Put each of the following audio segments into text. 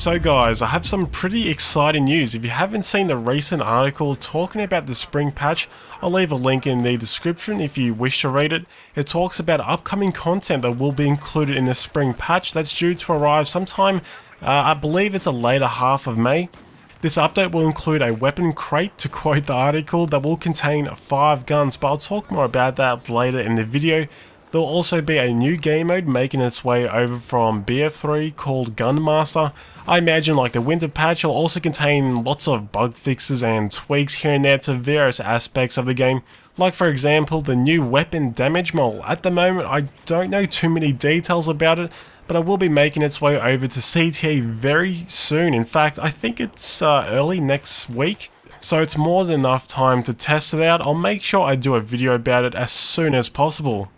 So guys, I have some pretty exciting news. If you haven't seen the recent article talking about the spring patch, I'll leave a link in the description if you wish to read it. It talks about upcoming content that will be included in the spring patch that's due to arrive sometime, uh, I believe it's a later half of May. This update will include a weapon crate, to quote the article, that will contain 5 guns, but I'll talk more about that later in the video. There'll also be a new game mode making its way over from BF3 called Gunmaster. I imagine like the winter patch will also contain lots of bug fixes and tweaks here and there to various aspects of the game. Like for example the new weapon damage model. At the moment I don't know too many details about it but it will be making its way over to CTE very soon. In fact I think it's uh, early next week. So it's more than enough time to test it out. I'll make sure I do a video about it as soon as possible.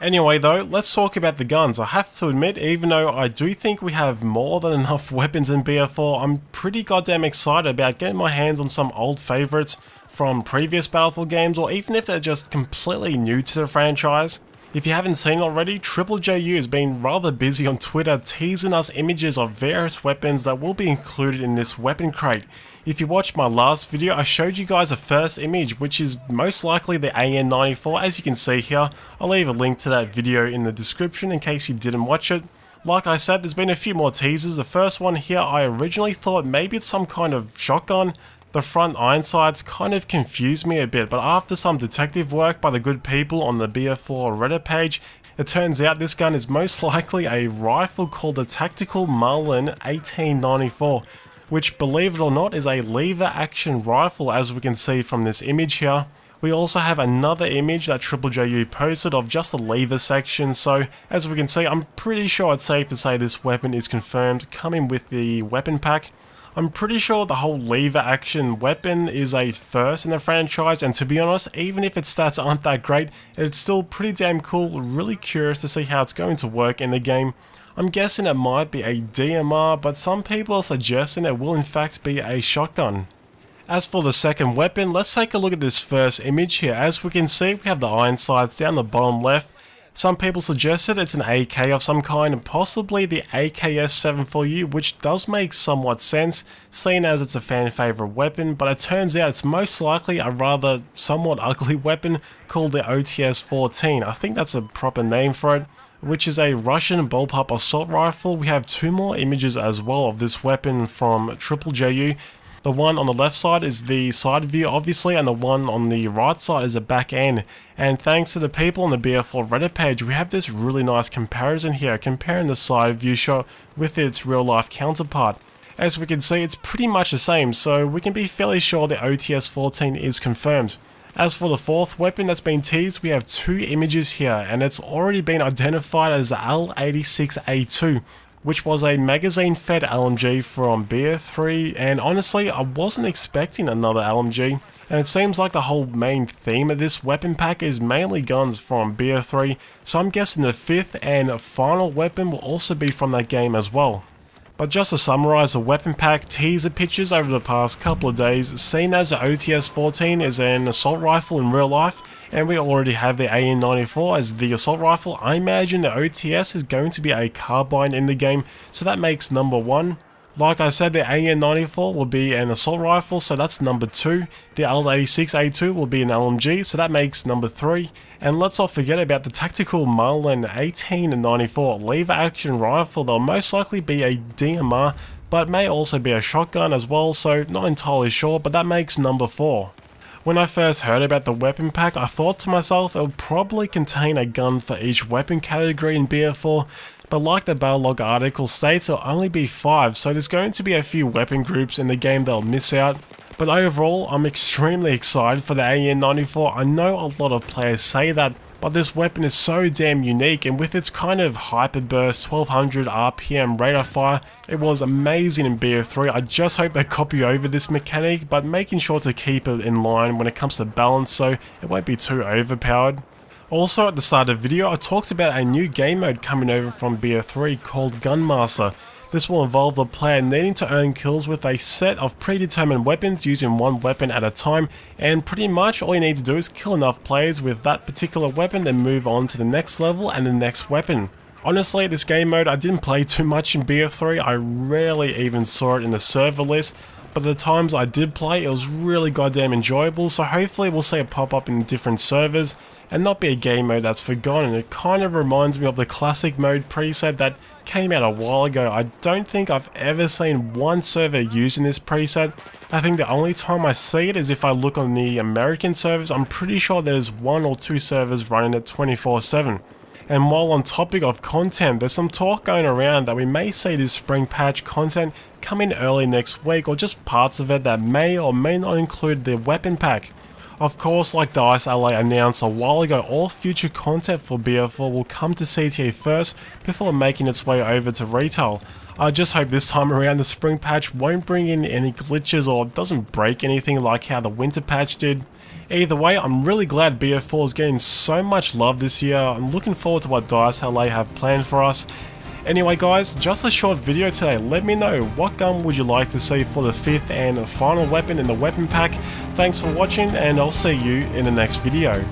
Anyway though, let's talk about the guns. I have to admit, even though I do think we have more than enough weapons in BF4, I'm pretty goddamn excited about getting my hands on some old favourites from previous Battlefield games, or even if they're just completely new to the franchise. If you haven't seen already, Triple JU has been rather busy on Twitter teasing us images of various weapons that will be included in this weapon crate. If you watched my last video, I showed you guys a first image, which is most likely the AN94, as you can see here. I'll leave a link to that video in the description in case you didn't watch it. Like I said, there's been a few more teasers. The first one here, I originally thought maybe it's some kind of shotgun. The front iron sights kind of confused me a bit, but after some detective work by the good people on the BF4 Reddit page, it turns out this gun is most likely a rifle called the Tactical Marlin 1894 which believe it or not is a lever action rifle as we can see from this image here. We also have another image that Triple JU posted of just the lever section, so as we can see I'm pretty sure it's safe to say this weapon is confirmed coming with the weapon pack. I'm pretty sure the whole lever action weapon is a first in the franchise and to be honest, even if its stats aren't that great, it's still pretty damn cool, really curious to see how it's going to work in the game. I'm guessing it might be a DMR, but some people are suggesting it will in fact be a shotgun. As for the second weapon, let's take a look at this first image here. As we can see, we have the iron sights down the bottom left. Some people suggested it's an AK of some kind and possibly the AKS-74U, which does make somewhat sense, seeing as it's a fan favourite weapon, but it turns out it's most likely a rather somewhat ugly weapon called the OTS-14. I think that's a proper name for it which is a Russian bullpup assault rifle. We have two more images as well of this weapon from Triple JU. The one on the left side is the side view obviously and the one on the right side is a back end and thanks to the people on the BF4 Reddit page we have this really nice comparison here comparing the side view shot with its real life counterpart. As we can see it's pretty much the same so we can be fairly sure the OTS-14 is confirmed. As for the fourth weapon that's been teased, we have two images here, and it's already been identified as the L86A2, which was a magazine-fed LMG from BF3, and honestly, I wasn't expecting another LMG. And it seems like the whole main theme of this weapon pack is mainly guns from BF3, so I'm guessing the fifth and final weapon will also be from that game as well. But just to summarise the weapon pack teaser pictures over the past couple of days, seen as the OTS-14 is an assault rifle in real life, and we already have the AN-94 as the assault rifle, I imagine the OTS is going to be a carbine in the game, so that makes number 1. Like I said, the AN-94 will be an assault rifle, so that's number 2. The L86A2 will be an LMG, so that makes number 3. And let's not forget about the tactical Marlin 1894 lever action rifle. They'll most likely be a DMR, but may also be a shotgun as well, so not entirely sure, but that makes number 4. When I first heard about the weapon pack, I thought to myself it would probably contain a gun for each weapon category in BF4, but like the Battlelog article states, it'll only be 5, so there's going to be a few weapon groups in the game that'll miss out. But overall, I'm extremely excited for the AN-94. I know a lot of players say that, but this weapon is so damn unique and with its kind of hyperburst 1200 RPM rate of fire, it was amazing in BF3. I just hope they copy over this mechanic, but making sure to keep it in line when it comes to balance so it won't be too overpowered. Also at the start of the video I talked about a new game mode coming over from BF3 called Gunmaster. This will involve the player needing to earn kills with a set of predetermined weapons using one weapon at a time and pretty much all you need to do is kill enough players with that particular weapon then move on to the next level and the next weapon. Honestly, this game mode, I didn't play too much in BF3, I rarely even saw it in the server list, but the times I did play, it was really goddamn enjoyable, so hopefully we'll see it pop up in different servers, and not be a game mode that's forgotten. It kind of reminds me of the classic mode preset that came out a while ago. I don't think I've ever seen one server using this preset. I think the only time I see it is if I look on the American servers. I'm pretty sure there's one or two servers running it 24-7. And while on topic of content, there's some talk going around that we may see this spring patch content come in early next week or just parts of it that may or may not include the weapon pack. Of course, like DICE LA announced a while ago, all future content for BF4 will come to CTE first before making its way over to retail. I just hope this time around the spring patch won't bring in any glitches or doesn't break anything like how the winter patch did. Either way, I'm really glad BF4 is getting so much love this year. I'm looking forward to what DICE LA have planned for us. Anyway guys, just a short video today. Let me know what gun would you like to see for the fifth and final weapon in the weapon pack. Thanks for watching and I'll see you in the next video.